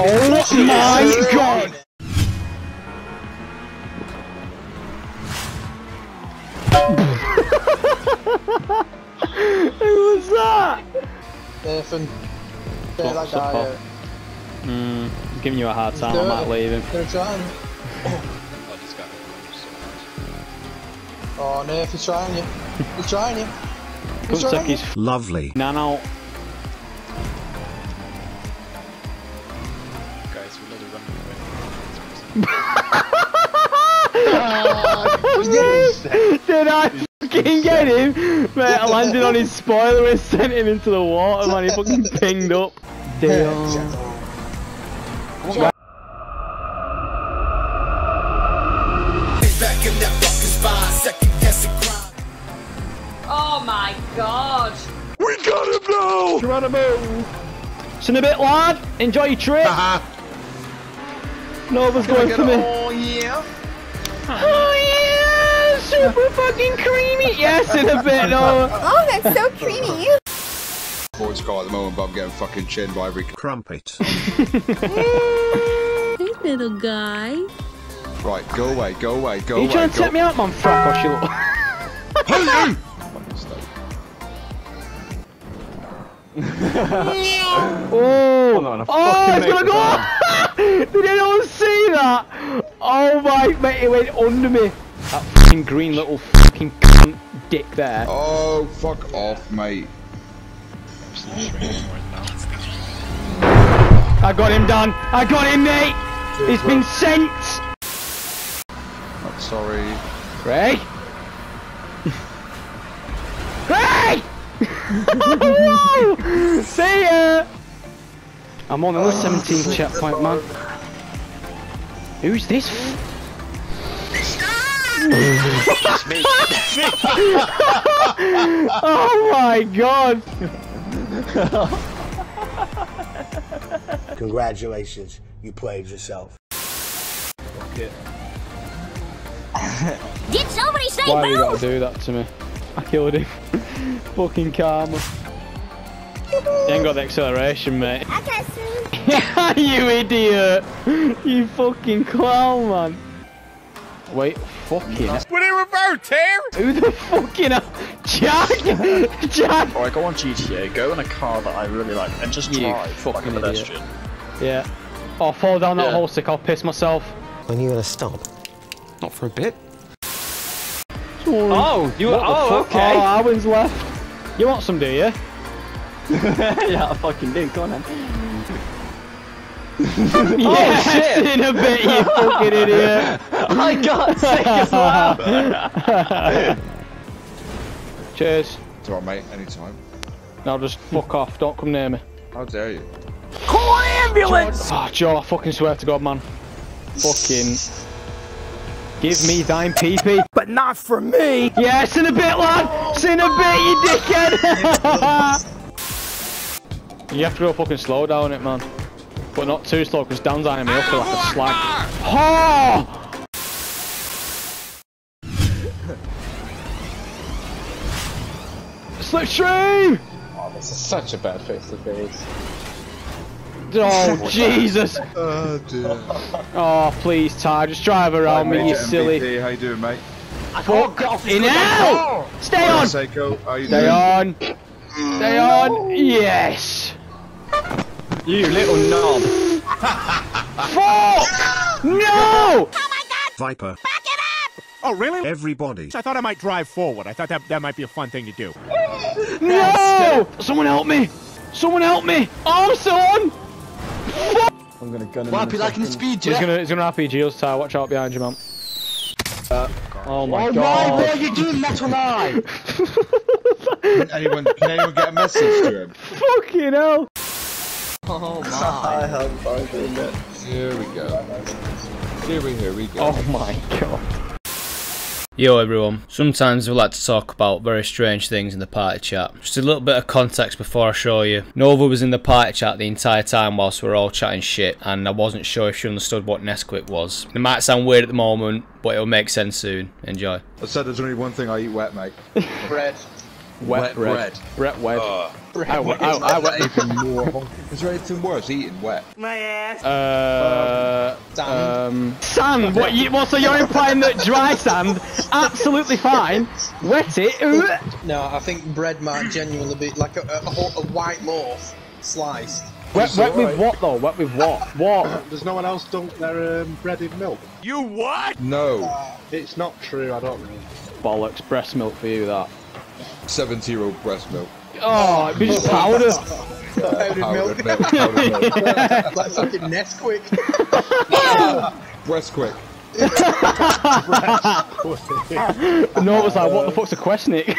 Oh my god! Who was that? Nathan. Get that guy out. Hmm, I'm giving you a hard time, I it. might leave him. Gonna try him. Oh, this guy. Oh, he's trying you. He's trying you. Couldn't He's trying you. his Lovely. nano. Guys, we know they're running away. Did I fucking get him? Mate, I landed on his spoiler and sent him into the water, man. He fucking pinged up. Damn. Oh my god. We gotta blow! Tranabo! It's in a bit, lad. Enjoy your trip. Uh-huh. Nova's going for me. Oh, yeah. Oh yeah, super fucking creamy. Yes, in a bit, Nova. Oh, that's so creamy. Forward score at the moment, but I'm getting fucking chinned by every. Crumpet. Hey, little guy. Right, go away, go away, go Are you away. trying to go... take me out, man? Frack or shit. Fucking stop. Oh, gonna oh, fucking it's gonna make go! Did anyone see that? Oh my, mate, it went under me. That fucking green little fucking cunt dick there. Oh, fuck off, mate. I got him done. I got him, mate. He's been sent. I'm sorry. Craig. Craig! See ya! I'm on the 17th checkpoint, man. Who's this? oh my god! Congratulations, you played yourself. Did somebody say Why you gotta do that to me? I killed him. Fucking karma. You ain't got the acceleration, mate. I got some. you idiot! You fucking clown, man. Wait, fucking. Would it revert, Tim? Who the fucking hell? Jack! Jack! Alright, go on GTA, go in a car that I really like, and just You drive like a fucking idiot. pedestrian. Yeah. Oh, fall down that Yeah. hole stick, I'll piss myself. When are you gonna stop? Not for a bit. Oh, oh you- what oh, okay. Oh, Arwen's left. You want some, do you? yeah, I fucking do, go on then. Oh, yes, in a bit, you fucking idiot. I got sick as well! Cheers. It's alright, mate, anytime. Now just fuck off, don't come near me. How dare you? Call an ambulance! Joe, oh, Joe, I fucking swear to God, man. Fucking. Give me thine pee But not for me! Yes, in a bit, lad! It's in a bit, you dickhead! you have to go fucking slow down it, man. But not too slow, because Dan's eyeing me up for like a slag. Oh! Slipstream! Oh, this is such a bad face to face. Oh, Jesus! Oh, dear. Oh, please, Ty, just drive around me, you silly. How you doing, mate? Fuck in hell! Stay on! Seiko, how you Stay doing? on! Stay on! Yes! You little knob. Fuck! No! Oh Vipor. Oh, really? Everybody. I thought I might drive forward. I thought that, that might be a fun thing to do. No! Someone help me! Someone help me! Oh, I'm! I'm gonna gun him Why in a be like in the second. speed He's jet? gonna, he's gonna RPG us, Ty. Watch out behind you, man. Uh, oh my Oh my, god. what are you doing, Metal Eye? Can anyone, can anyone get a message to him? Fucking hell! Oh my. I have fun doing. Here we go. Here we, here we go. Oh my god. Yo everyone, sometimes we like to talk about very strange things in the party chat. Just a little bit of context before I show you. Nova was in the party chat the entire time whilst we were all chatting shit and I wasn't sure if she understood what Nesquik was. It might sound weird at the moment, but it'll make sense soon. Enjoy. I said there's only one thing I eat wet, mate. Bread. Wet, Wet bread. bread. Wet, wet. Bread. I, Wet. I, I, I, even more. Is there anything worse eating wet? Uh, Sand. Um, sand. What? You, well, so you're implying that dry sand, absolutely fine. Wet it. uh, No, I think bread might genuinely be like a, a, whole- a white loaf sliced. Wet, wet with what though? Wet with what? What? Does no one else dunk their um, bread in milk? You what? No. It's not true, I don't know. Bollocks. Breast milk for you. That. 70 year old breast milk. Oh, it'd be just powder. Powdered milk. Powdered milk. Powdered milk. like fucking Nesquik. breast quick. no, it was like, what the fuck's a Questnik?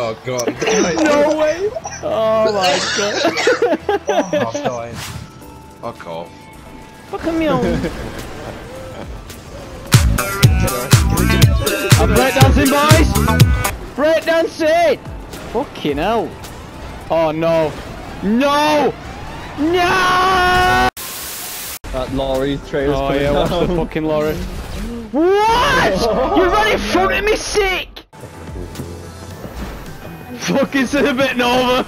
Oh god. no way. Oh my god. I'm dying. I can't. Fuck a meal. I'm breakdancing, boys! Breakdancing! Fucking hell. Oh no. No! No! That lorry trailer's Oh yeah, watch the fucking lorry. What? You're running in front of me, sick! Fucking Cinnabit Nova!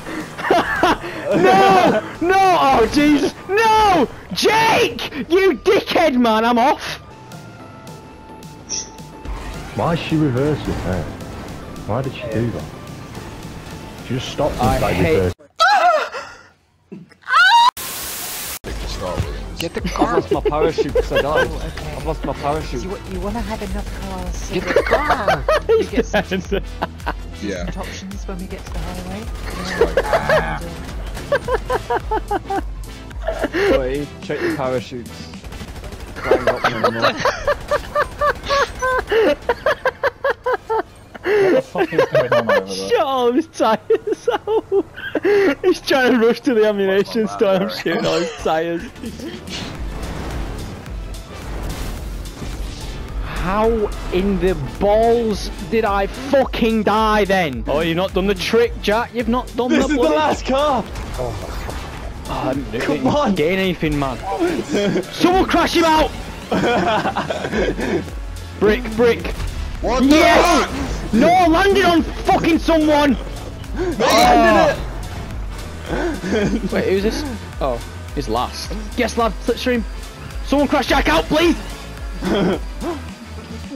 No! No! Oh Jesus! No! Jake! You dickhead man, I'm off! Why is she reversing her? Why did she do that? She just stopped and I hate- reversing. Get the car. I've lost my parachute because I died. I've lost my parachute. You, you want to have enough cars? Get the car! You get some Yeah. different options when we get to the highway. Boy, check your parachutes. Climb up anymore. what the fuck is going on over there? Shut all his tyres out! He's trying to rush to the ammunition store, I'm shooting all his tyres. How in the balls did I fucking die then? Oh, you've not done the trick, Jack. You've not done This the is the last car! Oh, Didn't Come on. gain anything, man. Someone crash him out! brick, brick. What Yes! No, landed on fucking someone! landed it! Wait, who's this? Oh, he's last. Yes, lad, slipstream. Someone crash Jack out, please!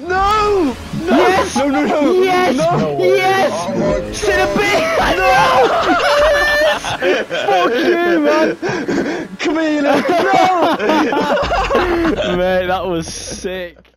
No! Yes! No, no, no! Yes! No! Yes! Oh Sit a bit! No! Fuck you, man! Come here, no! Mate, that was sick.